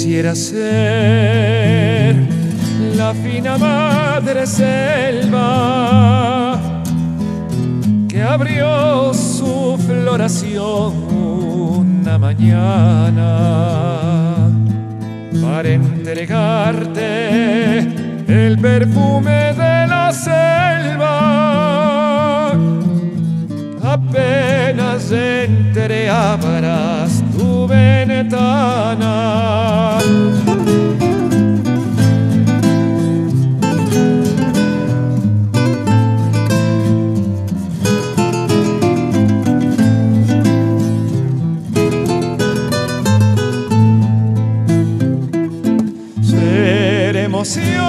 Quisiera ser la fina madre selva que abrió su floración una mañana para entregarte el perfume de la selva. Apenas entreabras tu Ser emoción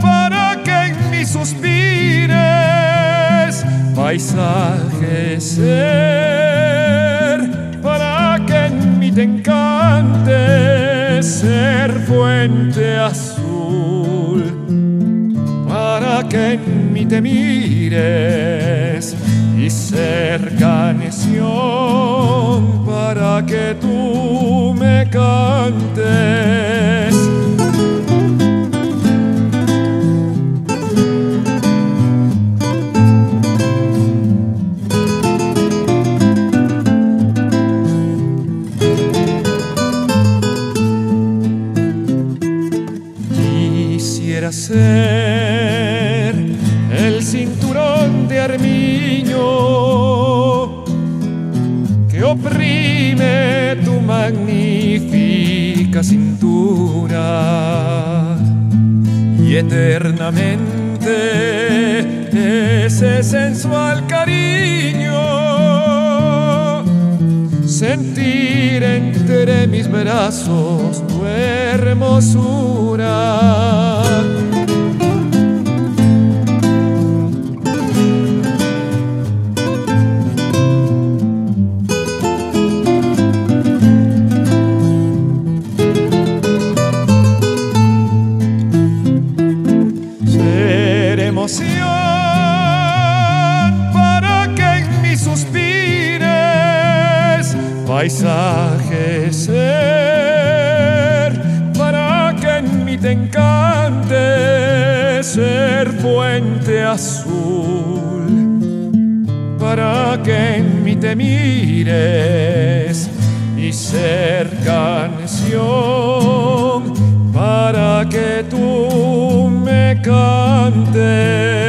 para que en mí suspires, paisaje te encante, ser fuente azul para que en mí te mires y ser canción para que tú me cantes. Quisiera ser el cinturón de armiño que oprime tu magnífica cintura y eternamente ese sensual cariño sentir entre mis brazos tu hermosura. Paisaje ser para que en mí te encante, ser fuente azul para que en mí te mires y ser canción para que tú me cantes.